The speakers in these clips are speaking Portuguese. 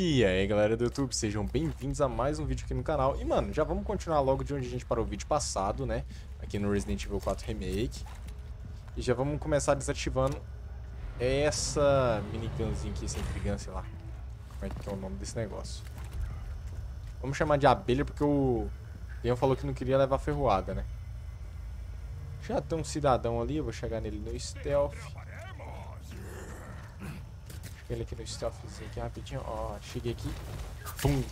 E aí galera do YouTube, sejam bem-vindos a mais um vídeo aqui no canal. E mano, já vamos continuar logo de onde a gente parou o vídeo passado, né? Aqui no Resident Evil 4 Remake. E já vamos começar desativando essa minigunzinha aqui, sem gun, sei lá. Como é que é o nome desse negócio? Vamos chamar de abelha porque o Leon falou que não queria levar ferroada, né? Já tem um cidadão ali, eu vou chegar nele no stealth ele aqui no stealthzinho aqui rapidinho. Ó, cheguei aqui. Pum.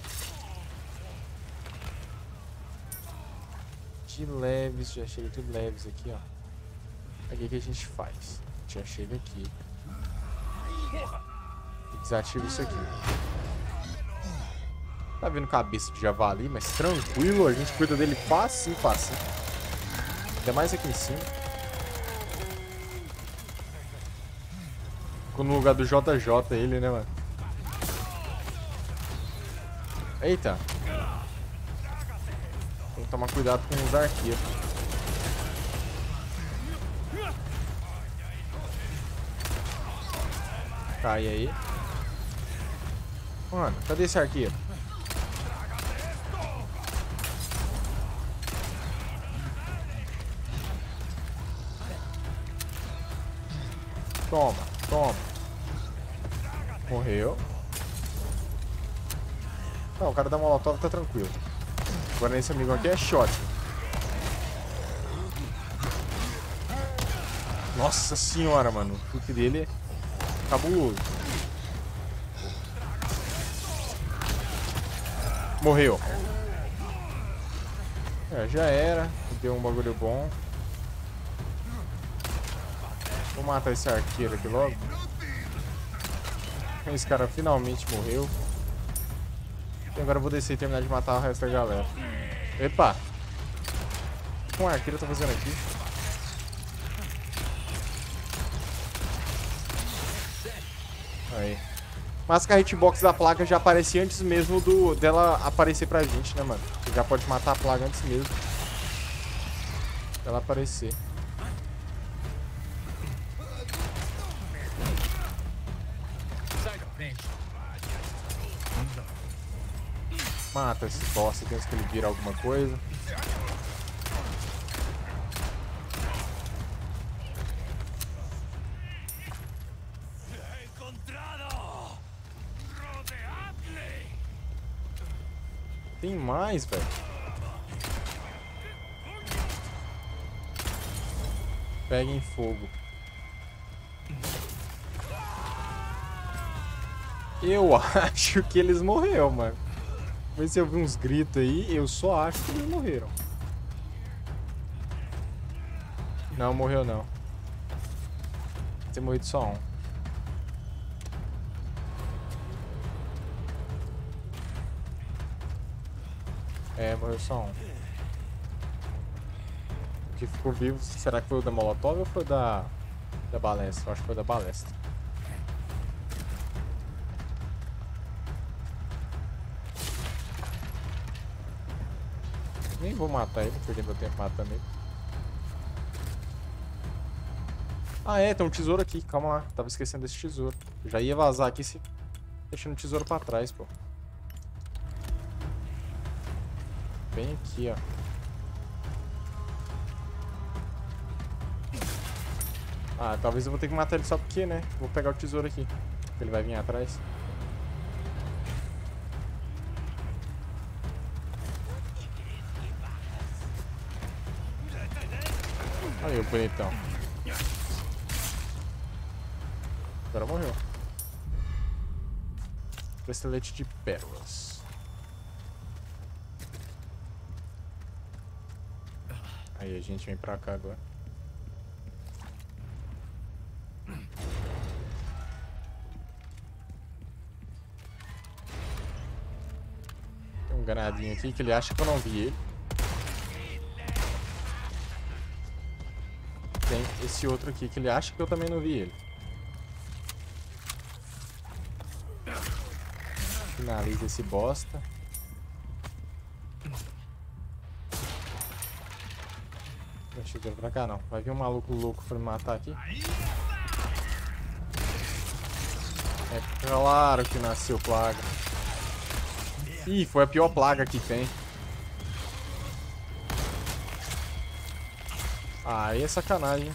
De leves, já cheguei de leves aqui, ó. Aqui o que a gente faz? Já chega aqui. E desativa isso aqui. Tá vendo cabeça de javali, mas tranquilo, a gente cuida dele fácil, fácil. Ainda mais aqui em cima. Ficou no lugar do JJ ele, né, mano? Eita. Tem que tomar cuidado com os arqueiros. Cai aí. Mano, cadê esse arqueiro? Toma. Morreu. Não, o cara da molotov tá tranquilo. Agora esse amigo aqui é shot. Nossa senhora, mano. O chute dele é cabuloso. Morreu. É, já era. Deu um bagulho bom. Vou matar esse arqueiro aqui logo. Esse cara finalmente morreu. E agora eu vou descer e terminar de matar o resto da galera. Epa! O que um arqueiro tá fazendo aqui? Aí. Mas que a hitbox da placa já aparece antes mesmo do, dela aparecer pra gente, né, mano? Você já pode matar a placa antes mesmo dela aparecer. Mata esse bosta antes que ele vira alguma coisa. Tem mais, velho. Pega em fogo. Eu acho que eles morreram, mano. Ver se eu vi uns gritos aí, eu só acho que eles morreram. Não, morreu não. Tem morrido só um. É, morreu só um. O que ficou vivo, será que foi o da Molotov ou foi da, da balestra? Eu acho que foi da balestra. Nem vou matar ele, perder meu tempo matando ele. Ah é, tem um tesouro aqui, calma lá. Tava esquecendo desse tesouro. Eu já ia vazar aqui se deixando o tesouro pra trás, pô. Bem aqui, ó. Ah, talvez eu vou ter que matar ele só porque, né? Vou pegar o tesouro aqui. Ele vai vir atrás. Bonitão. Agora morreu. Bracelete de pérolas. Aí a gente vem pra cá agora. Tem um ganadinho aqui que ele acha que eu não vi ele. Esse outro aqui que ele acha que eu também não vi ele. Finaliza esse bosta. Não chega pra cá não. Vai vir um maluco louco pra me matar aqui. É claro que nasceu plaga. Ih, foi a pior plaga que tem. Ah, aí é sacanagem.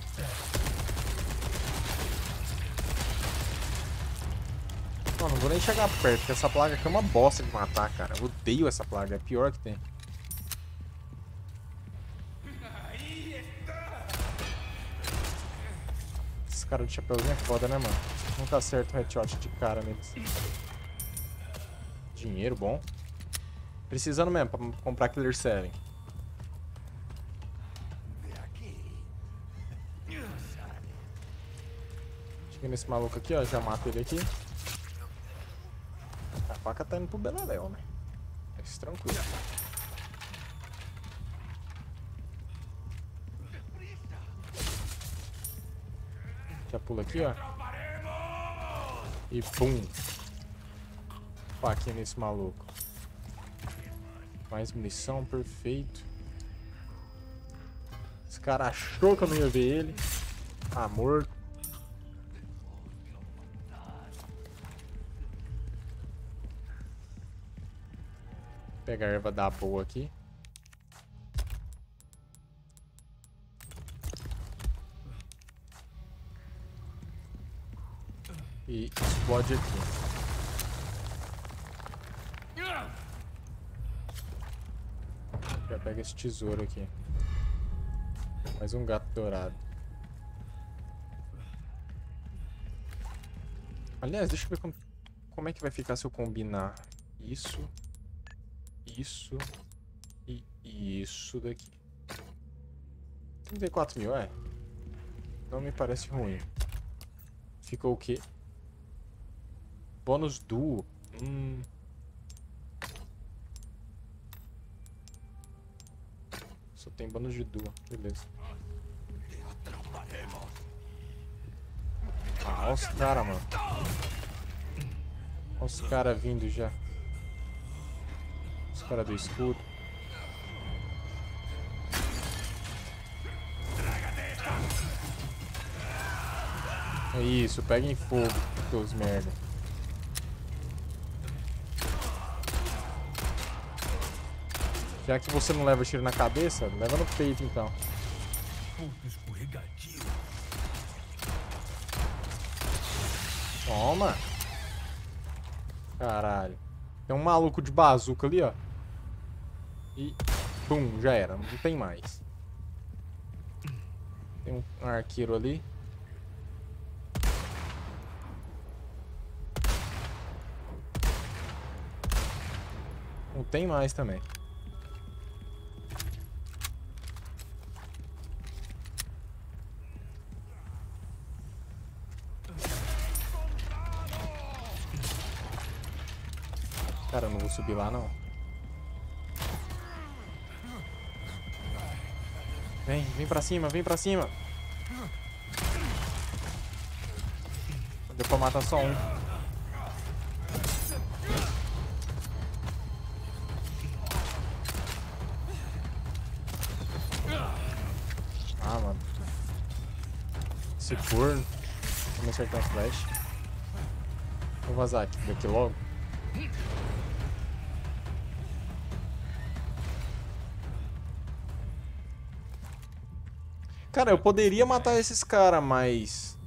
Não, não vou nem chegar perto, porque essa plaga aqui é uma bosta de matar, cara. Eu odeio essa plaga, é a pior que tem. Esse cara de chapeuzinho é foda, né, mano? Não tá certo o headshot de cara neles. Dinheiro bom. Precisando mesmo pra comprar Killer 7. Chega nesse maluco aqui, ó. Já mato ele aqui. A faca tá indo pro Beleléu, né? Mas tranquilo. Já pula aqui, ó. E pum. Faquinha nesse maluco. Mais munição, perfeito. Esse cara achou que eu não ia ver ele. Tá morto. Pegar a erva da boa aqui. E explode aqui. Já pega esse tesouro aqui. Mais um gato dourado. Aliás, deixa eu ver como, como é que vai ficar se eu combinar isso, isso e isso daqui. 34 mil, é. Não me parece ruim. Ficou o quê? Bônus duo. Hum. Só tem bônus de duo. Beleza. Ah, olha os caras, mano. Olha os caras vindo já. Do escudo. É isso, peguem fogo, seus merda. Já que você não leva tiro na cabeça, leva no peito então. Toma. Caralho. Tem um maluco de bazuca ali, ó. E... Pum, já era. Não tem mais. Tem um arqueiro ali. Não tem mais também. Cara, eu não vou subir lá, não. Vem, vem pra cima, vem pra cima. Deu pra matar só um. Ah, mano. Esse corno. Vamos acertar um flash. Vou vazar aqui, daqui logo. Cara, eu poderia matar esses caras, mas...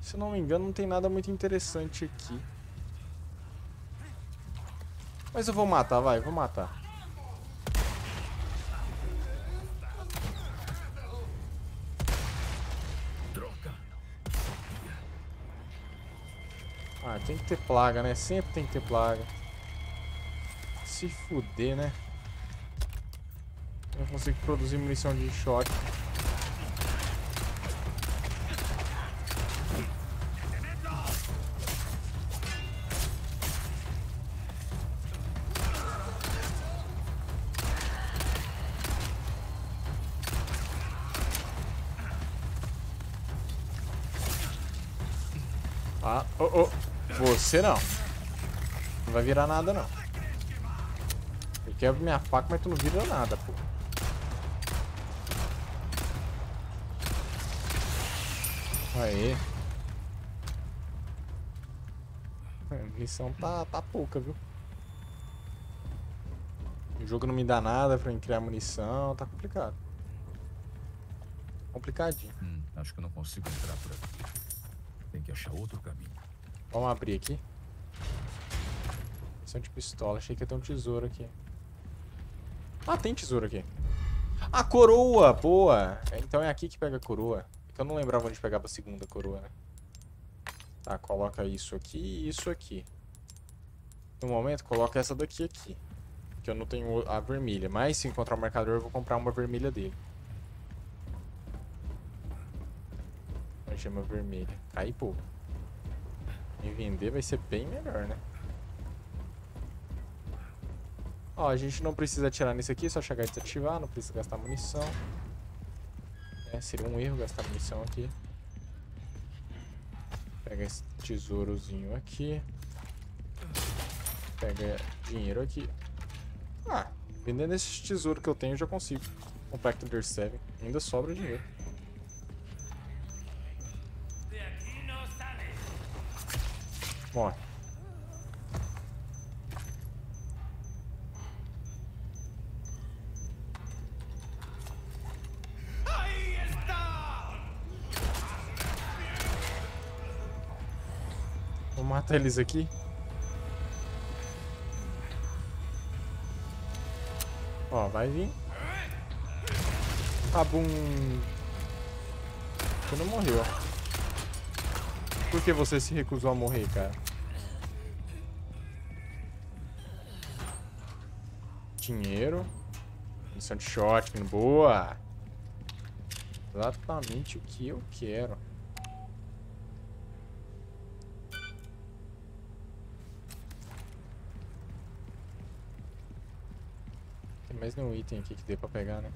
Se eu não me engano, não tem nada muito interessante aqui. Mas eu vou matar, vai, vou matar. Ah, tem que ter plaga, né? Sempre tem que ter plaga. Se fuder, né? Consigo produzir munição de choque. Ah, oh, oh. Você não. Não vai virar nada, não. Eu quebro minha faca, mas tu não vira nada, pô. Aê. A missão tá, tá pouca, viu? O jogo não me dá nada pra criar munição, tá complicado. Complicadinho. Hum, acho que eu não consigo entrar por aqui. Tem que achar outro caminho. Vamos abrir aqui. Missão de pistola. Achei que ia ter um tesouro aqui. Ah, tem tesouro aqui. A coroa! Boa! Então é aqui que pega a coroa. Eu não lembrava onde pegava a segunda coroa, né? Tá, coloca isso aqui e isso aqui. No momento, coloca essa daqui aqui. Que eu não tenho a vermelha. Mas se encontrar o marcador, eu vou comprar uma vermelha dele. Uma gema vermelha. Aí, pô. Em vender vai ser bem melhor, né? Ó, a gente não precisa atirar nisso aqui, só chegar e desativar, não precisa gastar munição. É, seria um erro gastar munição aqui. Pega esse tesourozinho aqui. Pega dinheiro aqui. Ah, vendendo esse tesouro que eu tenho, eu já consigo comprar Thunder 7. Ainda sobra dinheiro. Morre. Vou matar eles aqui. Ó, vai vir. Abum. Você não morreu. Por que você se recusou a morrer, cara? Dinheiro. Missão de shotgun, boa. Exatamente o que eu quero. Mais nenhum item aqui que dê pra pegar, né?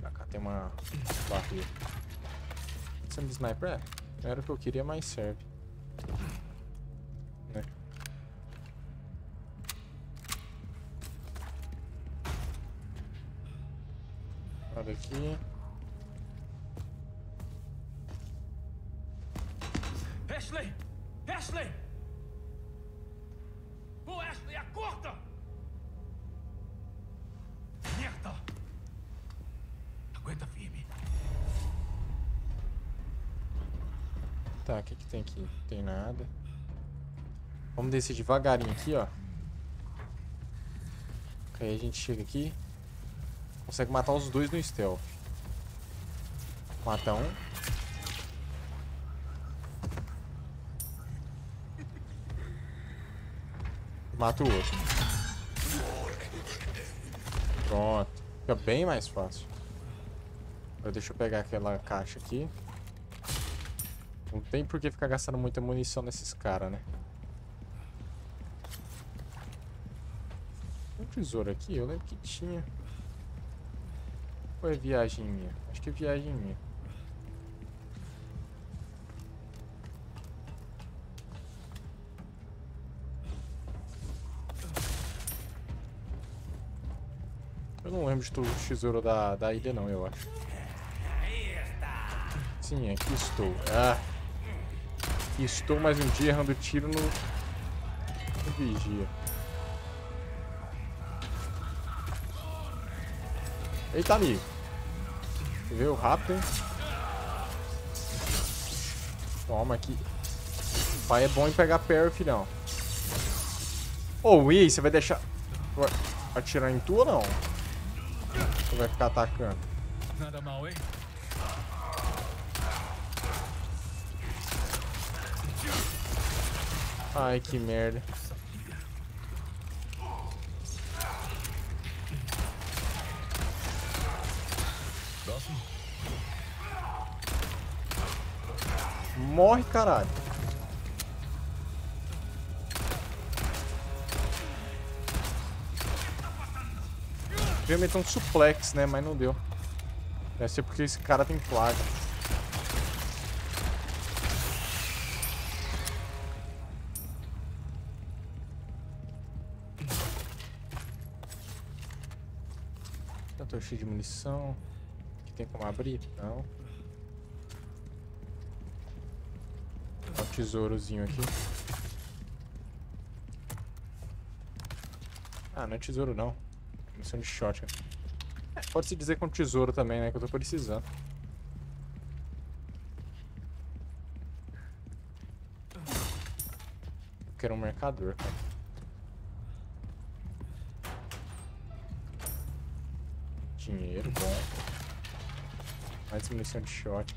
Pra cá tem uma barreira. Sendo sniper? É, era o que eu queria, mas serve. Né? Olha aqui. Tem aqui? Não tem nada. Vamos descer devagarinho aqui, ó. Aí a gente chega aqui. Consegue matar os dois no stealth. Mata um. Mata o outro. Pronto. Fica bem mais fácil. Agora deixa eu pegar aquela caixa aqui. Não tem por que ficar gastando muita munição nesses caras, né? Tem um tesouro aqui? Eu lembro que tinha. Ou é viagem minha? Acho que é viagem minha. Eu não lembro de todo o tesouro da, da ilha não, eu acho. Sim, aqui estou. Ah. Estou mais um dia errando tiro no, no vigia. Eita, amigo. Veio rápido, hein? Toma aqui. O pai é bom em pegar parry, filhão. Ô, oh, e você vai deixar... Vai atirar em tu ou não? Ou vai ficar atacando? Nada mal, hein? Ai, que merda. Morre, caralho. Queria meter um suplex, né? Mas não deu. Deve ser porque esse cara tem plaga. tô cheio de munição. Aqui tem como abrir? Não. Um tesourozinho aqui. Ah, não é tesouro não. Munição de shotgun. É, pode se dizer com é tesouro também, né? Que eu tô precisando. Eu quero um mercador, cara. Dinheiro, bom. Mais munição de shot.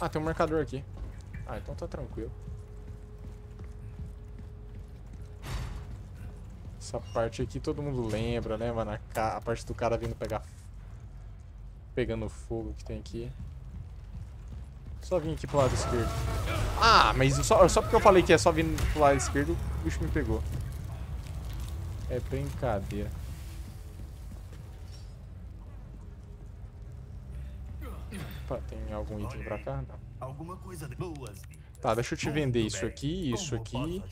Ah, tem um mercador aqui. Ah, então tá tranquilo. Essa parte aqui todo mundo lembra, né, mano? A parte do cara vindo pegar... Pegando fogo que tem aqui. Só vim aqui pro lado esquerdo. Ah, mas só, só porque eu falei que é só vir pro lado esquerdo, o bicho me pegou. É brincadeira. Opa, tem algum item pra cá? Não. Alguma coisa boas. Tá, deixa eu te vender isso aqui, isso aqui.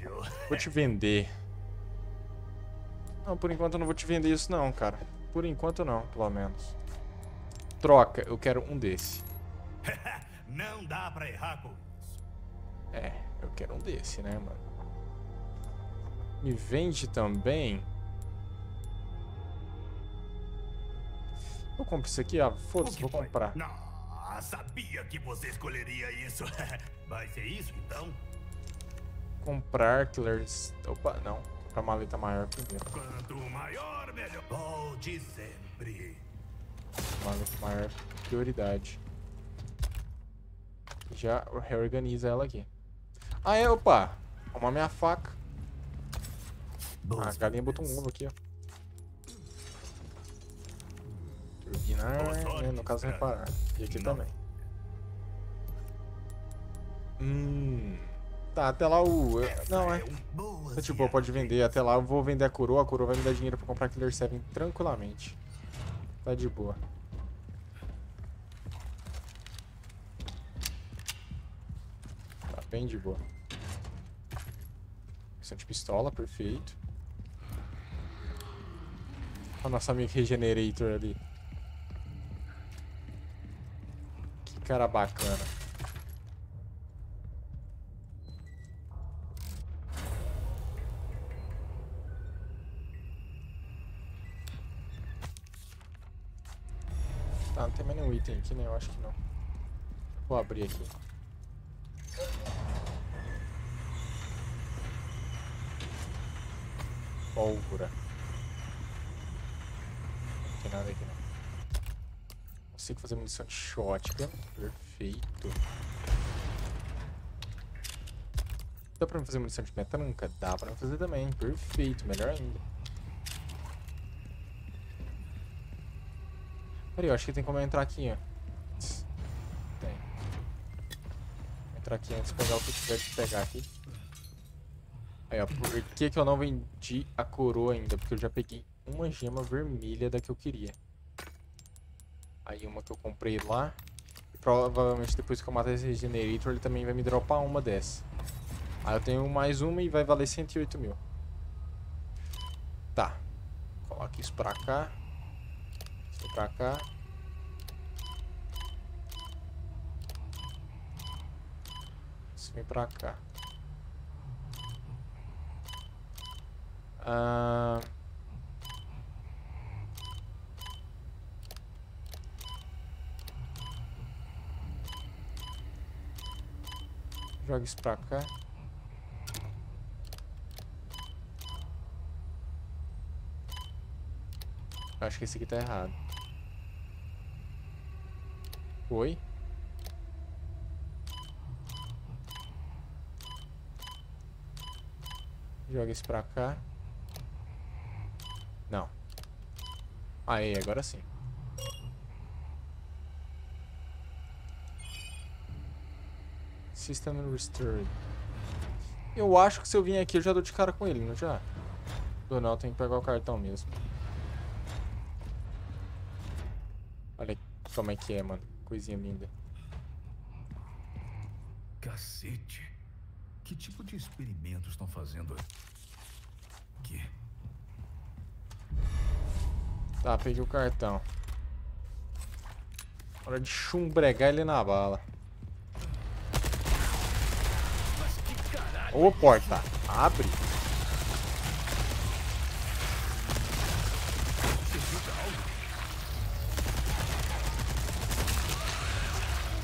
negócio. vou te vender. Não, por enquanto eu não vou te vender isso não, cara. Por enquanto não, pelo menos. Troca, eu quero um desse. Não dá pra errar com isso. É, eu quero um desse, né, mano? Me vende também. Eu compro isso aqui, ah, O foda-se, vou foi? comprar. Não, sabia que você escolheria isso. Vai ser isso então? Comprar killers. Opa, não. Comprar maleta maior primeiro. Quanto maior, melhor. Sempre. Maleta maior prioridade. Já reorganiza ela aqui. Ah, é, opa. Arrumar minha faca. Ah, a galinha botou um ovo aqui, ó. Turbinar, né? No caso, reparar. E aqui Não. também. Hum. Tá, até lá o. eu- Não, é. boas Tá tipo, pode vender. Até lá eu vou vender a coroa. A coroa vai me dar dinheiro pra comprar Killer 7 tranquilamente. Tá de boa. Tá bem de boa. Missão de pistola, perfeito. Olha o nosso amigo Regenerator ali. Que cara bacana. Tá, não tem mais nenhum item aqui, né? Eu acho que não. Vou abrir aqui. Pólvora. Não tem nada aqui não. Consigo fazer munição de shotgun. Perfeito. Dá pra fazer munição de metranca? Dá pra fazer também. Perfeito, melhor ainda. Peraí, eu acho que tem como eu entrar aqui, ó. Tem. Vou entrar aqui antes de pegar o que tiver que pegar aqui. Aí, ó, por que que eu não vendi a coroa ainda? Porque eu já peguei uma gema vermelha da que eu queria. Aí uma que eu comprei lá. Provavelmente depois que eu matar esse Regenerator, ele também vai me dropar uma dessa. Aí eu tenho mais uma e vai valer 108 mil. Tá. Coloca isso pra cá. Isso pra cá. Isso vem pra cá. Ah... Joga isso pra cá. Acho que esse aqui tá errado. Oi? Joga esse pra cá. Não. Aí, agora sim. System Restored. Eu acho que se eu vim aqui eu já dou de cara com ele, não já? Ou não, tem que pegar o cartão mesmo. Olha como é que é, mano. Coisinha linda. Cacete. Que tipo de experimentos estão fazendo aqui? Tá, peguei o cartão. Hora de chumbregar ele na bala. Ô, porta, abre.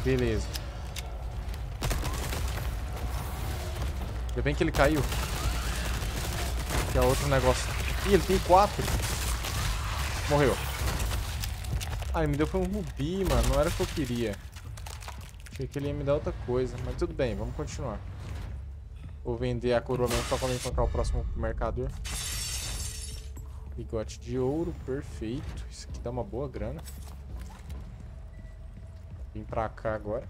Beleza. Ainda bem que ele caiu. Que é outro negócio. Ih, ele tem quatro. Morreu. Ah, ele me deu foi um rubi, mano. Não era o que eu queria. Achei que ele ia me dar outra coisa. Mas tudo bem, vamos continuar. Vou vender a coroa mesmo só quando encontrar o próximo mercador. Bigote de ouro, perfeito. Isso aqui dá uma boa grana. Vim pra cá agora.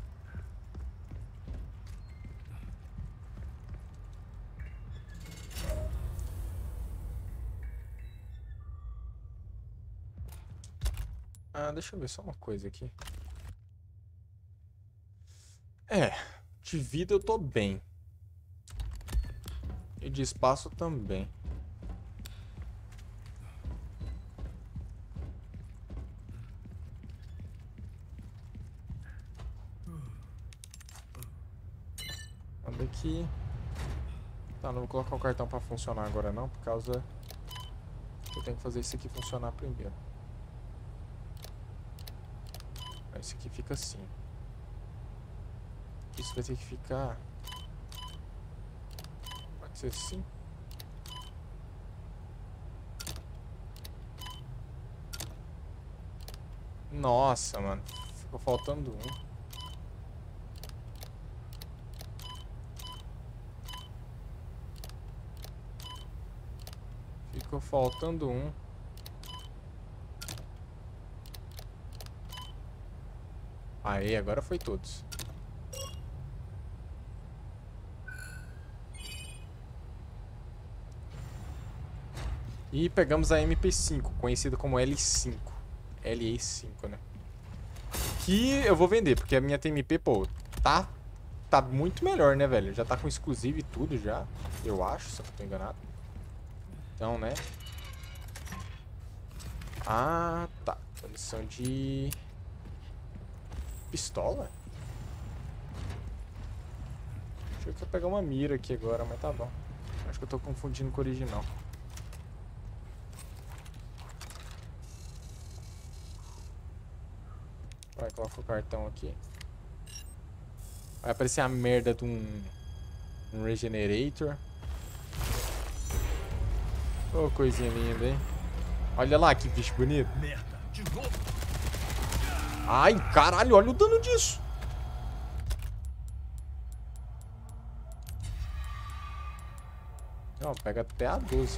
Ah, deixa eu ver só uma coisa aqui. É, de vida eu tô bem. E de espaço também. Anda aqui. Tá, não vou colocar o cartão pra funcionar agora não, por causa... Eu tenho que fazer isso aqui funcionar primeiro. Esse aqui fica assim. Isso vai ter que ficar... Ser assim. Nossa, mano. Ficou faltando um. Ficou faltando um. Aí, agora foi todos. E pegamos a MP5, conhecida como L5. LE5, né? Que eu vou vender, porque a minha TMP, pô, tá, tá muito melhor, né, velho? Já tá com exclusivo e tudo já, eu acho, se eu não tô enganado. Então, né? Ah, tá. Munição de... Pistola? Achei que ia pegar uma mira aqui agora, mas tá bom. Acho que eu tô confundindo com o original. Vai, coloca o cartão aqui. Vai aparecer a merda de um, um Regenerator. Ô, oh, coisinha linda, hein? Olha lá que bicho bonito. Merda, de novo. Ai, caralho, olha o dano disso. Não, pega até a 12.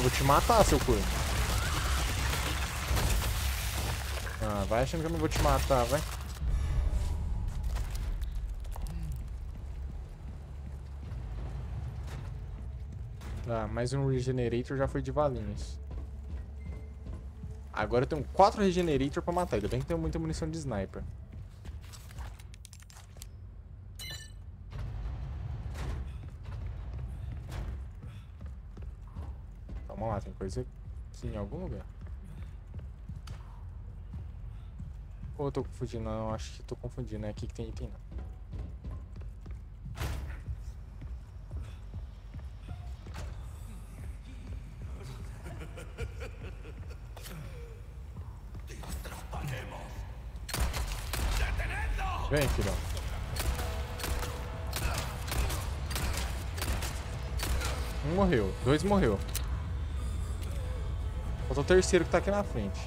Eu vou te matar, seu corno. Ah, vai achando que eu não vou te matar, vai. Tá, mais um Regenerator já foi de valinhos. Agora eu tenho quatro Regenerator pra matar. Ainda bem que tenho muita munição de Sniper. Vamos lá, tem coisa aqui em algum lugar. Ou eu tô confundindo? Não, acho que tô confundindo. É aqui que tem item não. Vem, filhão. Um morreu, dois morreu. Falta o terceiro que tá aqui na frente.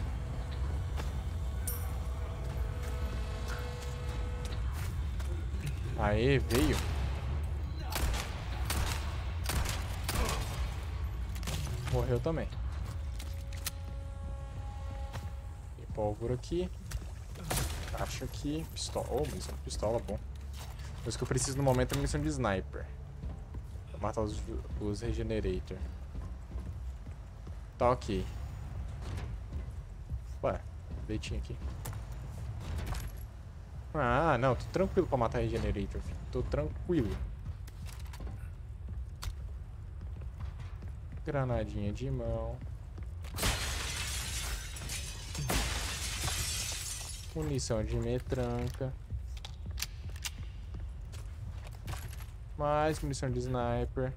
Aê, veio. Morreu também. Tem pólvora aqui. Caixa aqui. Pistola. Oh, munição de pistola, bom. Mas o que eu preciso no momento é munição de sniper. Matar os, os regenerator. Tá ok. Ué, leitinho aqui. Ah, não, tô tranquilo pra matar Regenerator, filho. Tô tranquilo. Granadinha de mão. Munição de metranca. Mais munição de sniper.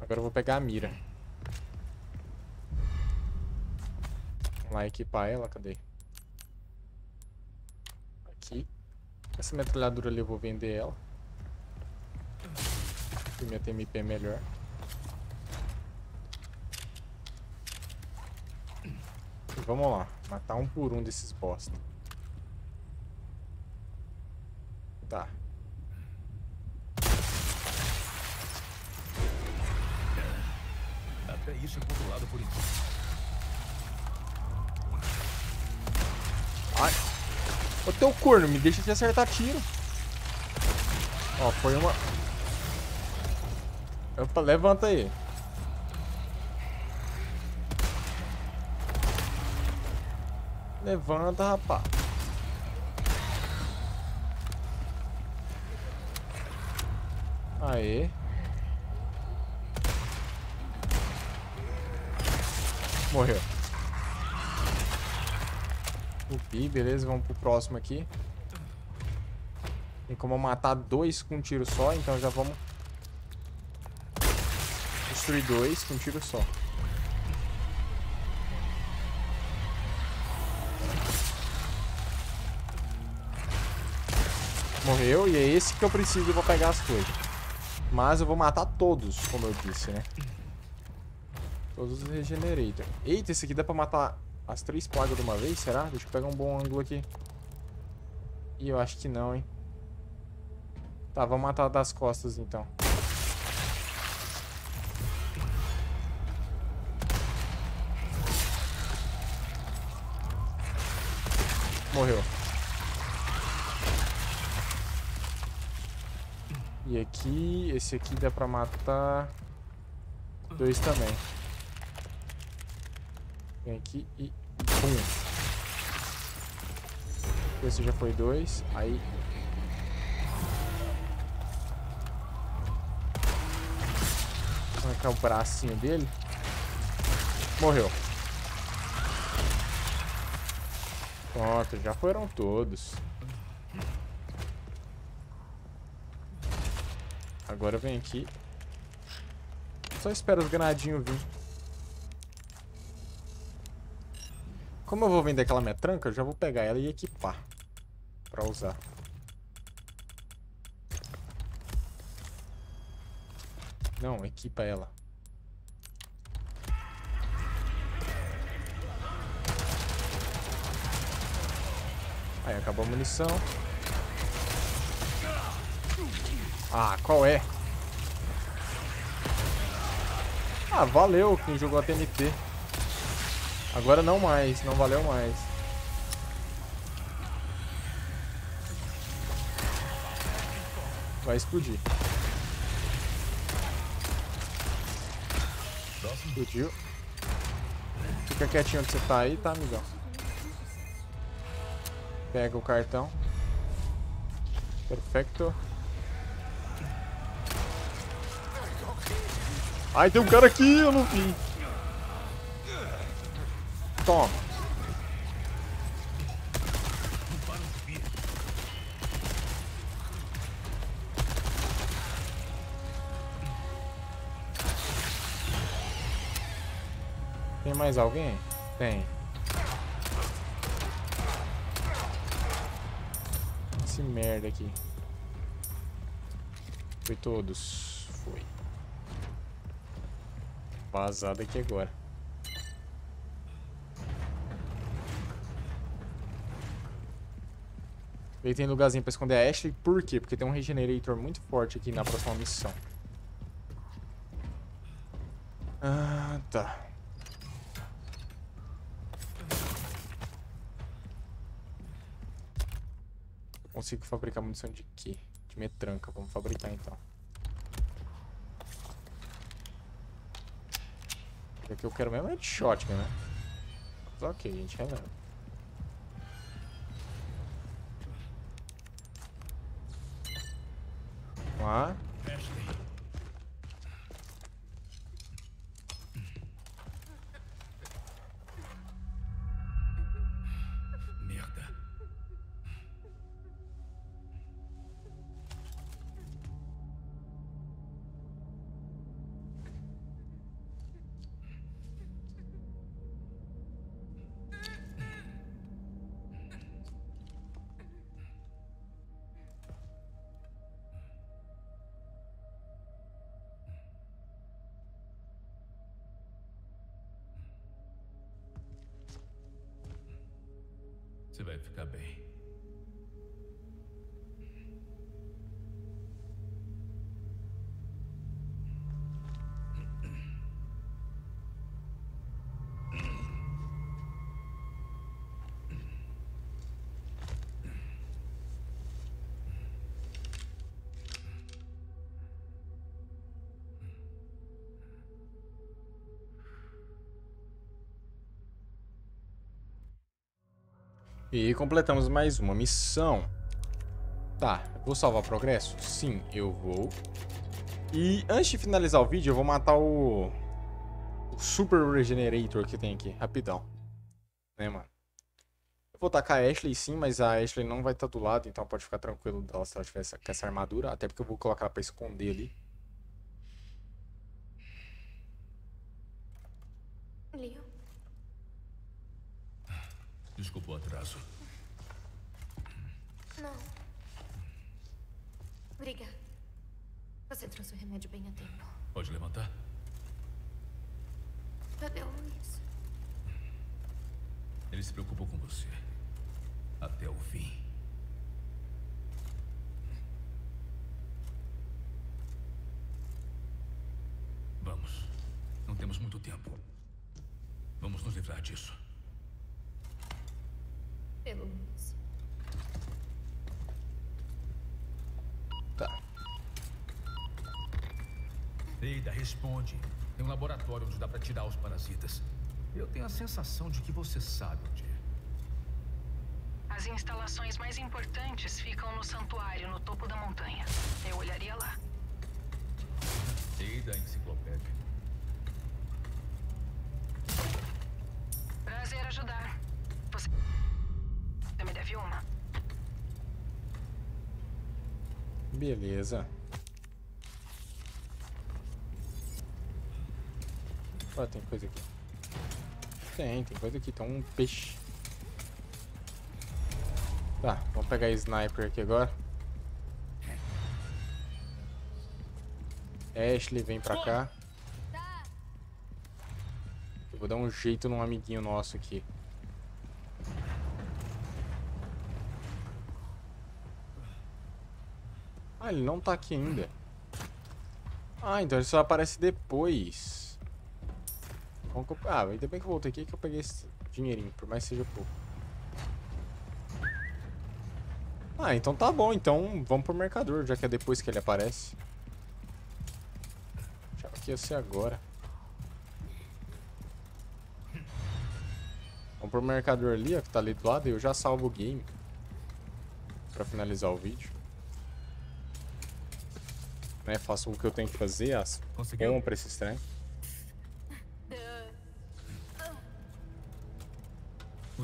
Agora eu vou pegar a mira. Lá equipar ela, cadê? Aqui. Essa metralhadora ali eu vou vender ela. Minha TMP é melhor. E vamos lá. Matar um por um desses bosta. Tá. Até isso é controlado por enquanto. Ai. Ô teu corno, me deixa te acertar tiro. Ó, foi uma... Opa, levanta aí. Levanta, rapaz. Aê. Morreu. Pi, beleza, vamos pro próximo aqui. Tem como matar dois com um tiro só, então já vamos destruir dois com um tiro só. Morreu, e é esse que eu preciso pra pegar as coisas. Mas eu vou matar todos, como eu disse, né? Todos os Regenerator. Eita, esse aqui dá pra matar as três plagas de uma vez, será? Deixa eu pegar um bom ângulo aqui. Ih, eu acho que não, hein? Tá, vamos matar das costas, então. Morreu. E aqui, esse aqui dá pra matar dois também. Vem aqui e pum. Esse já foi dois. Aí. Vou arrancar o bracinho dele. Morreu. Pronto, já foram todos. Agora vem aqui. Só espera os granadinhos vir. Como eu vou vender aquela metranca, eu já vou pegar ela e equipar. Pra usar. Não, equipa ela. Aí, acabou a munição. Ah, qual é? Ah, valeu quem jogou a TNT. Agora não mais, não valeu mais. Vai explodir. Explodiu. Fica quietinho onde você tá aí, tá, amigão? Pega o cartão. Perfeito. Ai, tem um cara aqui, eu não vi. Toma. Tem mais alguém? Tem. Esse merda aqui. Foi todos. Foi. Vazado aqui agora. Ele tem lugarzinho pra esconder a Ashley. Por quê? Porque tem um Regenerator muito forte aqui na próxima missão. Ah, tá. Consigo fabricar munição de quê? De metranca. Vamos fabricar então. O que eu quero mesmo é de shotgun, né? Mas ok, gente releva. Lá. E completamos mais uma missão. Tá, vou salvar progresso? Sim, eu vou. E antes de finalizar o vídeo, eu vou matar o... O Super Regenerator que tem aqui, rapidão. Né, mano? Eu vou tacar a Ashley sim, mas a Ashley não vai estar do lado, então pode ficar tranquilo dela se ela tiver essa, com essa armadura. Até porque eu vou colocar ela pra esconder ali. Desculpa o atraso. não. Obrigada. Você trouxe o remédio bem a tempo. Pode levantar? Bebeu isso. Ele se preocupou com você. Até o fim. Vamos. Não temos muito tempo. Vamos nos livrar disso. Pelo menos. Tá. Eida, responde. Tem um laboratório onde dá pra tirar os parasitas. Eu tenho a sensação de que você sabe onde é. As instalações mais importantes ficam no santuário, no topo da montanha. Eu olharia lá. Eida, enciclopédia. Prazer ajudar. Você. Você me deve uma? Beleza. Ó, tem coisa aqui. Tem, tem coisa aqui. Tem um peixe. Tá, vamos pegar sniper aqui agora. Ashley, vem pra cá. Eu vou dar um jeito num amiguinho nosso aqui. Ah, ele não tá aqui ainda. Ah, então ele só aparece depois. Vamos que eu- Ah, ainda bem que eu voltei aqui que eu peguei esse dinheirinho, por mais que seja pouco. Ah, então tá bom. Então vamos pro mercador, já que é depois que ele aparece. Achava que ia ser agora. Vamos pro mercador ali, ó, que tá ali do lado, e eu já salvo o game. Pra finalizar o vídeo. Né, faço o que eu tenho que fazer, as Conseguiu? compras, esses trem.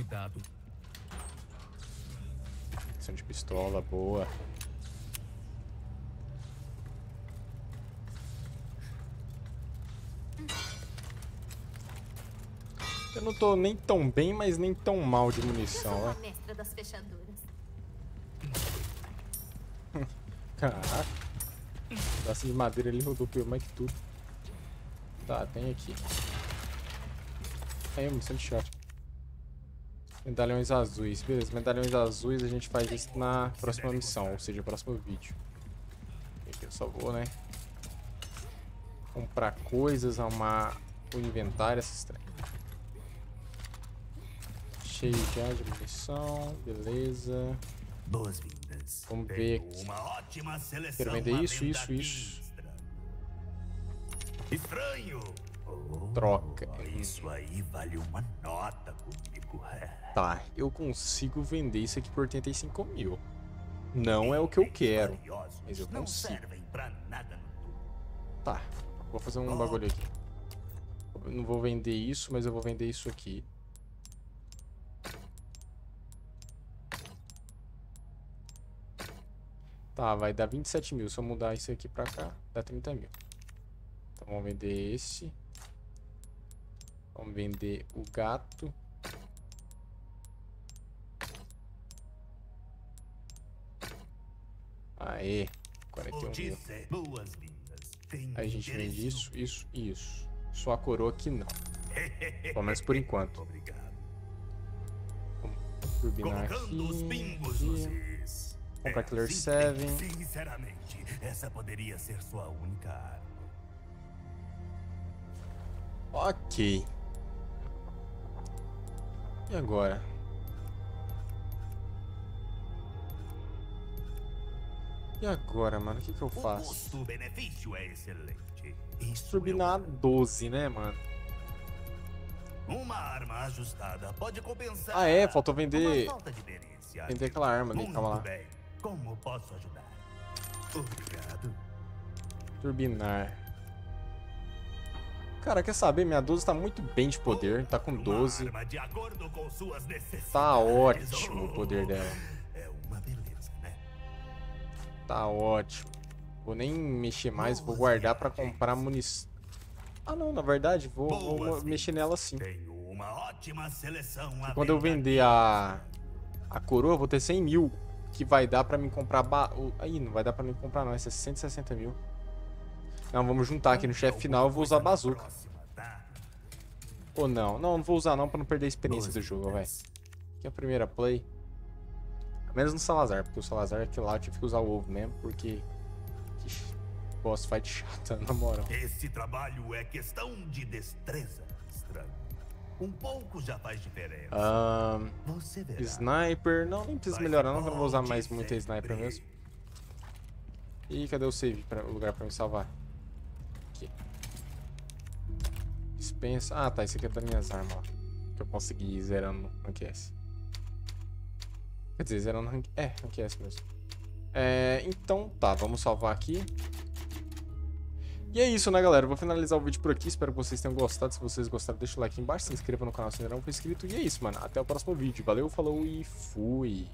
Cuidado. Ação de pistola, boa. Eu não tô nem tão bem, mas nem tão mal de munição, ó. mestra das fechaduras. Caraca. Pedaço de madeira ali rodou pelo mais que tudo. Tá, tem aqui. Aí, munição de shot. Medalhões azuis. Beleza, medalhões azuis a gente faz isso na próxima missão, ou seja, próximo vídeo. Aqui eu só vou, né? Comprar coisas, arrumar o inventário, essas trem. Cheio já de munição, beleza. Boas-vindas. Vamos ver aqui. Uma ótima seleção. Quero vender isso, isso, isso. Estranho. Estranho. Oh, Troca. Isso aí vale uma nota comigo. Tá, eu consigo vender isso aqui por 85 mil. Não é o que eu quero. Mas eu consigo. Tá, vou fazer um bagulho aqui. Eu não vou vender isso, mas eu vou vender isso aqui. Tá, vai dar 27 mil. Se eu mudar isso aqui pra cá, dá 30 mil. Então vamos vender esse. Vamos vender o gato. Aê, 41 Vou mil. Tem Aí a gente vende isso, isso e isso. Só a coroa aqui não. Pelo menos por enquanto. Obrigado. Turbinar aqui. aqui. Comprar É, Killer sim- 7. Sinceramente, essa poderia ser sua única arma. Ok. E agora? E agora, mano? O que, que eu O faço? custo-benefício é excelente. Isso Turbinar eu- 12, né, mano? Uma arma ajustada pode compensar. Ah, é, faltou vender-. Vender aquela arma ali, calma lá. bem. Como posso ajudar? Obrigado. Turbinar. Cara, quer saber? Minha 12 tá muito bem de poder. Tá com Uma 12. arma de acordo com suas necessidades. Tá ótimo o poder dela. Tá ótimo. Vou nem mexer mais, vou guardar pra comprar munição. Ah, não, na verdade, vou, vou mexer nela sim. Tenho uma ótima seleção. Quando eu vender a, a coroa, vou ter 100 mil. Que vai dar pra mim comprar. Ba... Aí, não vai dar pra mim comprar, não. É 160 mil. Não, vamos juntar aqui no chefe final. Eu vou usar a bazuca. tá? Ou não? Não, não vou usar não pra não perder a experiência do jogo, vai. Aqui é a primeira play. Menos no Salazar, porque o Salazar, aquele lá, eu tive que usar o ovo mesmo, porque. Que boss fight chata, na moral. Esse trabalho é questão de destreza. Estranho. Um pouco já faz diferença. Verá. Sniper. Não, nem precisa melhorar, não, que eu não vou usar mais muita sniper mesmo. Ih, cadê o save? Pra, o lugar pra me salvar? Aqui. Dispensa. Ah, tá. Esse aqui é das minhas armas, ó. Que eu consegui ir zerando no Rank S. Quer dizer, zerando Rank... É, Rank S mesmo. É, então, tá. Vamos salvar aqui. E é isso, né, galera? Vou finalizar o vídeo por aqui. Espero que vocês tenham gostado. Se vocês gostaram, deixa o like embaixo. Se inscreva no canal se ainda não for inscrito. E é isso, mano. Até o próximo vídeo. Valeu, falou e fui.